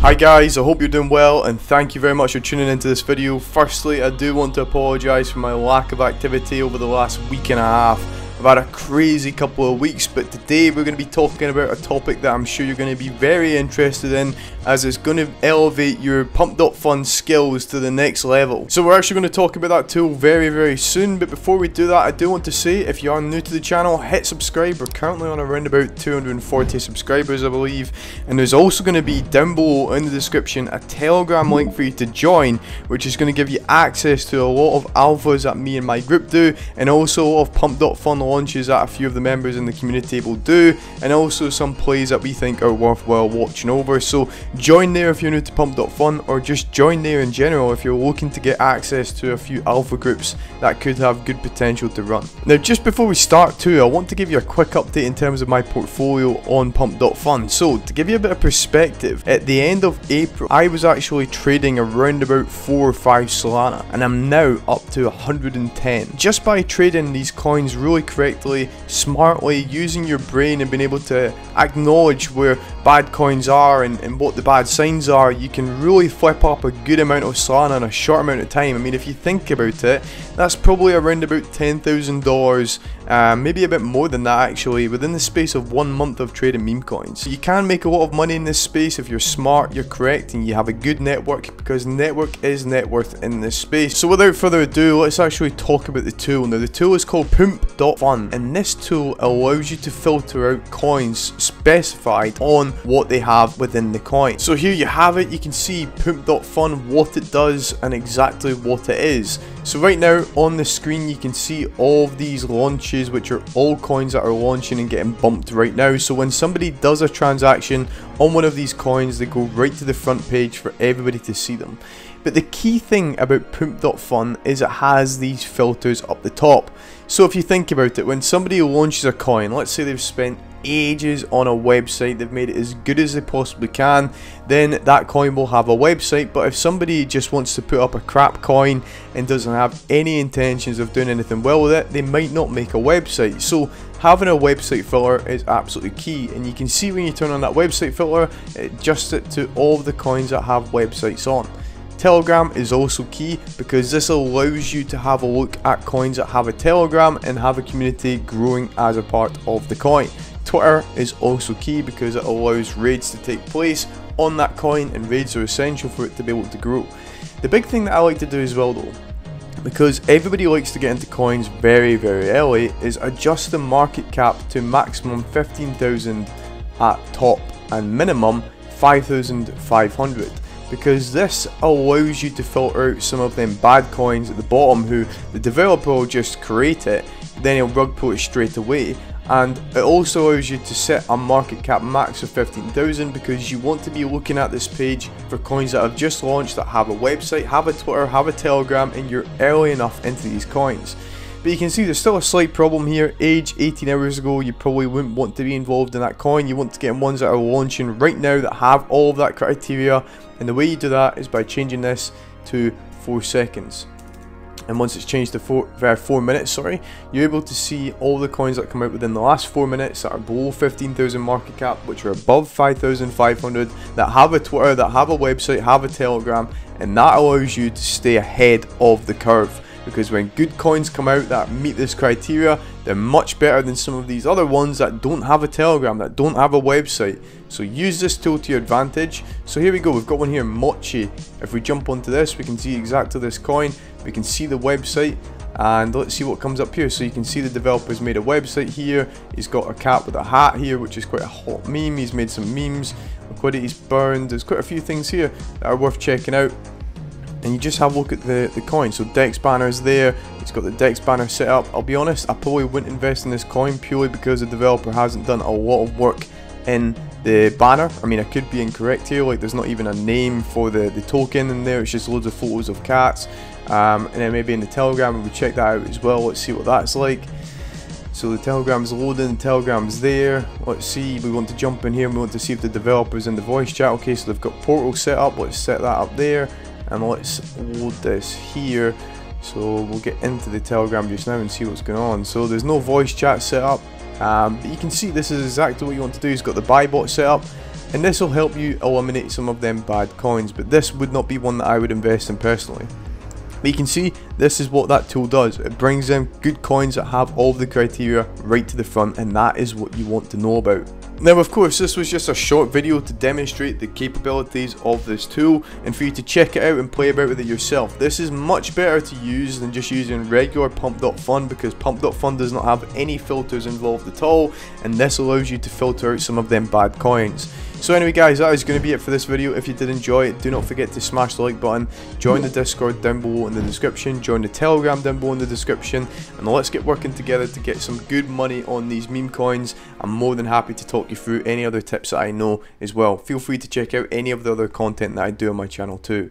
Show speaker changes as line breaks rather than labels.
Hi guys, I hope you're doing well and thank you very much for tuning into this video. Firstly, I do want to apologise for my lack of activity over the last week and a half. I've had a crazy couple of weeks, but today we're going to be talking about a topic that I'm sure you're going to be very interested in, as it's going to elevate your pump.fun skills to the next level. So we're actually going to talk about that tool very, very soon, but before we do that, I do want to say, if you are new to the channel, hit subscribe. We're currently on around about 240 subscribers, I believe, and there's also going to be down below in the description a Telegram link for you to join, which is going to give you access to a lot of alphas that me and my group do, and also a lot of Pump.Fun launches that a few of the members in the community will do and also some plays that we think are worthwhile watching over. So join there if you're new to pump.fun or just join there in general if you're looking to get access to a few alpha groups that could have good potential to run. Now just before we start too I want to give you a quick update in terms of my portfolio on pump.fun so to give you a bit of perspective at the end of April I was actually trading around about 4 or 5 Solana and I'm now up to 110 just by trading these coins really correctly, smartly, using your brain and being able to acknowledge where bad coins are and, and what the bad signs are, you can really flip up a good amount of Solana in a short amount of time. I mean, if you think about it, that's probably around about $10,000, uh, maybe a bit more than that actually, within the space of one month of trading meme coins. You can make a lot of money in this space if you're smart, you're correct, and you have a good network because network is net worth in this space. So without further ado, let's actually talk about the tool. Now the tool is called Poomp.fun and this tool allows you to filter out coins specified on what they have within the coin. So here you have it, you can see Poomp.fun, what it does and exactly what it is. So right now on the screen you can see all of these launches which are all coins that are launching and getting bumped right now. So when somebody does a transaction on one of these coins they go right to the front page for everybody to see them. But the key thing about Poomp.fun is it has these filters up the top. So if you think about it, when somebody launches a coin, let's say they've spent ages on a website, they've made it as good as they possibly can, then that coin will have a website. But if somebody just wants to put up a crap coin and doesn't have any intentions of doing anything well with it, they might not make a website. So having a website filter is absolutely key and you can see when you turn on that website filter, it adjusts it to all the coins that have websites on. Telegram is also key because this allows you to have a look at coins that have a Telegram and have a community growing as a part of the coin. Twitter is also key because it allows raids to take place on that coin and raids are essential for it to be able to grow. The big thing that I like to do as well though because everybody likes to get into coins very very early is adjust the market cap to maximum 15,000 at top and minimum 5,500 because this allows you to filter out some of them bad coins at the bottom who the developer will just create it then he'll rug pull it straight away and it also allows you to set a market cap max of 15,000 because you want to be looking at this page for coins that have just launched that have a website, have a Twitter, have a Telegram and you're early enough into these coins. But you can see there's still a slight problem here. Age 18 hours ago, you probably wouldn't want to be involved in that coin. You want to get ones that are launching right now that have all of that criteria. And the way you do that is by changing this to 4 seconds. And once it's changed to four, four minutes, sorry, you're able to see all the coins that come out within the last four minutes that are below 15,000 market cap, which are above 5,500, that have a Twitter, that have a website, have a Telegram, and that allows you to stay ahead of the curve because when good coins come out that meet this criteria, they're much better than some of these other ones that don't have a telegram, that don't have a website. So use this tool to your advantage. So here we go, we've got one here, Mochi. If we jump onto this, we can see exactly this coin, we can see the website, and let's see what comes up here. So you can see the developer's made a website here, he's got a cat with a hat here, which is quite a hot meme, he's made some memes, liquidity's burned, there's quite a few things here that are worth checking out and you just have a look at the, the coin. So Dex banner is there, it's got the Dex banner set up. I'll be honest, I probably wouldn't invest in this coin purely because the developer hasn't done a lot of work in the banner. I mean, I could be incorrect here, like there's not even a name for the, the token in there, it's just loads of photos of cats. Um, and then maybe in the Telegram, we check that out as well, let's see what that's like. So the Telegram's loading, the Telegram's there. Let's see, we want to jump in here, we want to see if the developer's in the voice chat. Okay, so they've got portal set up, let's set that up there and let's load this here so we'll get into the telegram just now and see what's going on so there's no voice chat set up um, but you can see this is exactly what you want to do it's got the buy bot set up and this will help you eliminate some of them bad coins but this would not be one that I would invest in personally. But you can see this is what that tool does. It brings in good coins that have all the criteria right to the front and that is what you want to know about. Now of course this was just a short video to demonstrate the capabilities of this tool and for you to check it out and play about with it yourself. This is much better to use than just using regular pump.fun because pump.fun does not have any filters involved at all and this allows you to filter out some of them bad coins. So anyway guys, that is going to be it for this video. If you did enjoy it, do not forget to smash the like button, join the Discord down below in the description, join the Telegram down below in the description, and let's get working together to get some good money on these meme coins. I'm more than happy to talk you through any other tips that I know as well. Feel free to check out any of the other content that I do on my channel too.